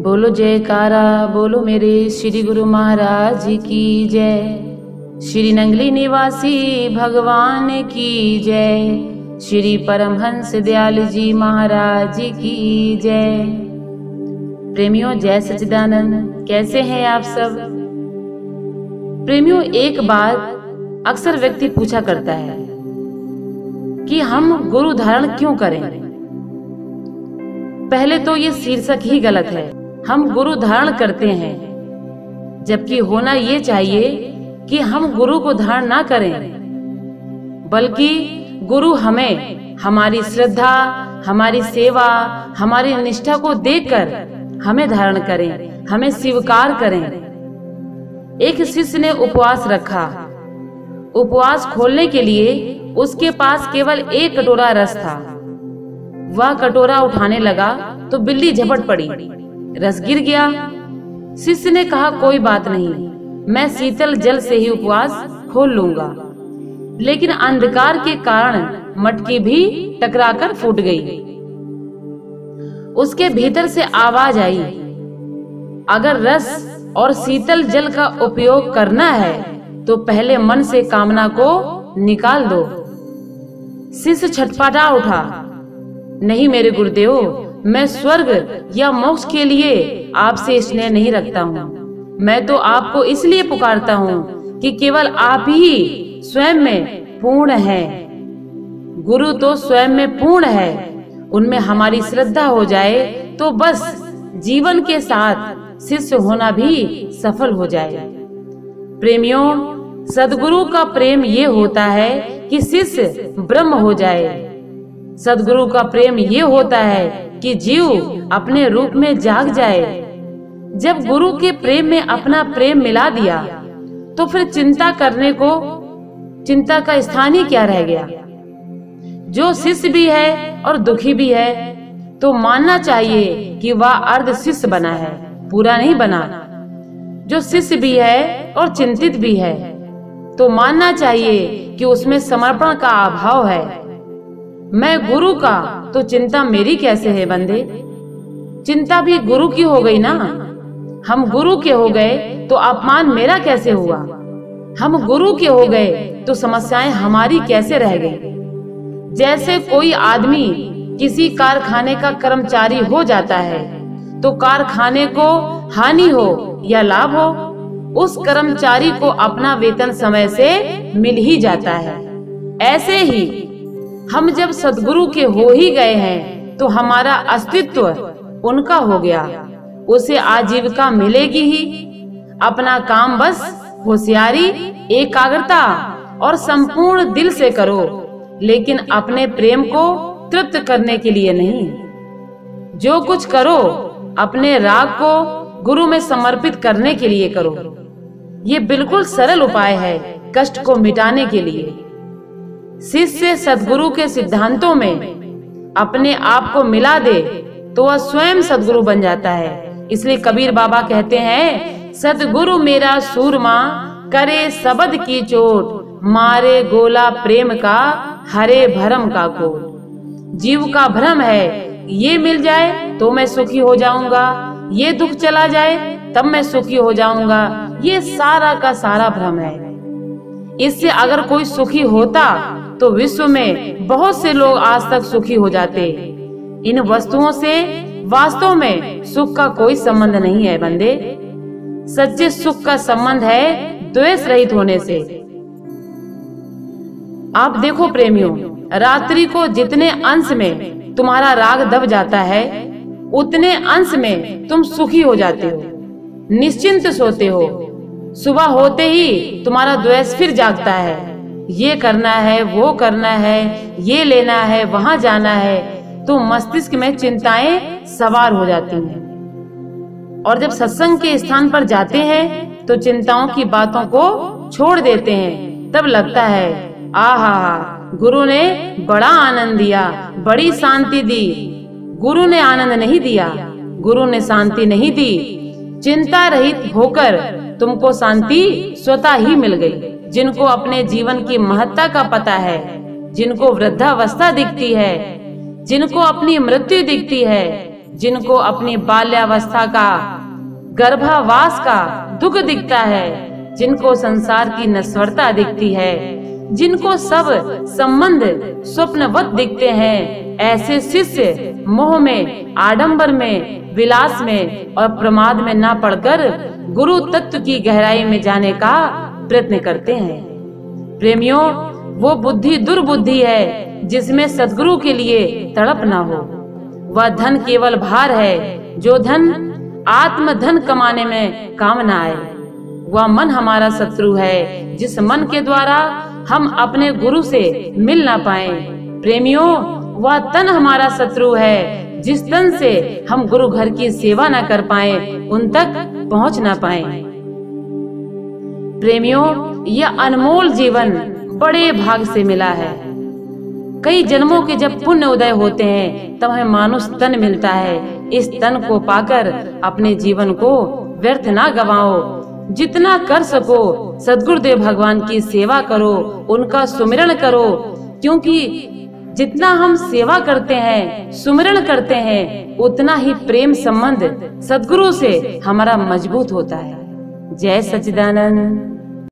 बोलो जयकारा, बोलो मेरे श्री गुरु महाराज की जय। श्री नंगली निवासी भगवान की जय। श्री परमहंस दयाल जी महाराज की जय। प्रेमियों, जय सचिदानंद कैसे हैं आप सब? प्रेमियों, एक बात अक्सर व्यक्ति पूछा करता है कि हम गुरु धारण क्यों करें? पहले तो ये शीर्षक ही गलत है। हम गुरु धारण करते हैं। जबकि होना ये चाहिए कि हम गुरु को धारण ना करें। बल्कि गुरु हमें हमारी श्रद्धा, हमारी सेवा, हमारी निष्ठा को देखकर हमें धारण करें, हमें स्वीकार करें। एक शिष्य ने उपवास रखा। उपवास खोलने के लिए उसके पास केवल एक कटोरा रस था। वह कटोरा उठाने लगा तो बिल्ली झपट पड़ी। रस गिर गया। शिष्य ने कहा, कोई बात नहीं, मैं शीतल जल से ही उपवास खोल लूँगा। लेकिन अंधकार के कारण मटकी भी टकराकर फूट गई। उसके भीतर से आवाज़ आई, अगर रस और शीतल जल का उपयोग करना है तो पहले मन से कामना को निकाल दो। शिष्य छटपटा उठा, नहीं मेरे गुरुदेव मैं स्वर्ग या मोक्ष के लिए आपसे स्नेह नहीं रखता हूँ। मैं तो आपको इसलिए पुकारता हूँ कि केवल आप ही स्वयं में पूर्ण है। गुरु तो स्वयं में पूर्ण है। उनमें हमारी श्रद्धा हो जाए तो बस जीवन के साथ शिष्य होना भी सफल हो जाए। प्रेमियों, सदगुरु का प्रेम ये होता है कि शिष्य ब्रह्म हो जाए। सदगुरु का प्रेम ये होता है कि जीव अपने रूप में जाग जाए। जब गुरु के प्रेम में अपना प्रेम मिला दिया तो फिर चिंता करने को, चिंता का स्थान ही क्या रह गया? जो शिष्य भी है और दुखी भी है तो मानना चाहिए कि वह अर्ध शिष्य बना है, पूरा नहीं बना। जो शिष्य भी है और चिंतित भी है तो मानना चाहिए कि उसमें समर्पण का अभाव है। मैं गुरु का तो चिंता मेरी कैसे है बंदे? चिंता भी गुरु की हो गई ना? हम गुरु के हो गए तो अपमान मेरा कैसे हुआ? हम गुरु के हो गए तो समस्याएँ हमारी कैसे रह गई? जैसे कोई आदमी किसी कारखाने का कर्मचारी हो जाता है तो कारखाने को हानि हो या लाभ हो, उस कर्मचारी को अपना वेतन समय से मिल ही जाता है। ऐसे ही हम जब सदगुरु के हो ही गए हैं तो हमारा अस्तित्व उनका हो गया। उसे आजीविका मिलेगी ही। अपना काम बस, होशियारी, एकाग्रता और संपूर्ण दिल से करो, लेकिन अपने प्रेम को तृप्त करने के लिए नहीं। जो कुछ करो, अपने राग को गुरु में समर्पित करने के लिए करो। ये बिल्कुल सरल उपाय है, कष्ट को मिटाने के लिए। शिष्य सदगुरु के सिद्धांतों में अपने आप को मिला दे तो वह स्वयं सदगुरु बन जाता है। इसलिए कबीर बाबा कहते हैं, सदगुरु मेरा सूरमा, करे सबद की चोट, मारे गोला प्रेम का, हरे भरम का को जीव का भ्रम है, ये मिल जाए तो मैं सुखी हो जाऊँगा, ये दुख चला जाए तब मैं सुखी हो जाऊँगा, ये सारा का सारा भ्रम है। इससे अगर कोई सुखी होता तो विश्व में बहुत से लोग आज तक सुखी हो जाते। इन वस्तुओं से वास्तव में सुख का कोई संबंध नहीं है बंदे। सच्चे सुख का संबंध है द्वेष रहित होने से। आप देखो प्रेमियों, रात्रि को जितने अंश में तुम्हारा राग दब जाता है, उतने अंश में तुम सुखी हो जाते हो। निश्चिंत सोते हो। सुबह होते ही तुम्हारा द्वेष फिर जागता है। ये करना है, वो करना है, ये लेना है, वहाँ जाना है तो मस्तिष्क में चिंताएँ सवार हो जाती हैं। और जब सत्संग के स्थान पर जाते हैं तो चिंताओं की बातों को छोड़ देते हैं। तब लगता है, आहा, गुरु ने बड़ा आनंद दिया, बड़ी शांति दी। गुरु ने आनंद नहीं दिया, गुरु ने शांति नहीं दी। चिंता रहित होकर तुमको शांति स्वतः ही मिल गई। जिनको अपने जीवन की महत्ता का पता है, जिनको वृद्धावस्था दिखती है, जिनको अपनी मृत्यु दिखती है, जिनको अपनी बाल्यावस्था का, गर्भावास का दुख दिखता है, जिनको संसार की नस्वरता दिखती है, जिनको सब संबंध स्वप्नवत दिखते हैं, ऐसे शिष्य मोह में, आडंबर में, विलास में और प्रमाद में न पड़कर गुरु तत्व की गहराई में जाने का प्रयत्न करते हैं। प्रेमियों, वो बुद्धि दुर्बुद्धि है, जिसमें सदगुरु के लिए तड़प न हो। वह धन केवल भार है, जो धन आत्म धन कमाने में काम न आए वह मन हमारा शत्रु है, जिस मन के द्वारा हम अपने गुरु से मिल ना पाए। प्रेमियों, वह तन हमारा शत्रु है, जिस तन से हम गुरु घर की सेवा न कर पाए, उन तक पहुँच ना पाए। प्रेमियों, यह अनमोल जीवन बड़े भाग से मिला है। कई जन्मों के जब पुण्य उदय होते हैं, तब हमें मानुष तन मिलता है। इस तन को पाकर अपने जीवन को व्यर्थ ना गवाओ। जितना कर सको, सदगुरुदेव भगवान की सेवा करो, उनका सुमिरण करो। क्योंकि जितना हम सेवा करते हैं सुमिरण करते हैं, उतना ही प्रेम संबंध सदगुरु से हमारा मज़बूत होता है। जय सचिदानंद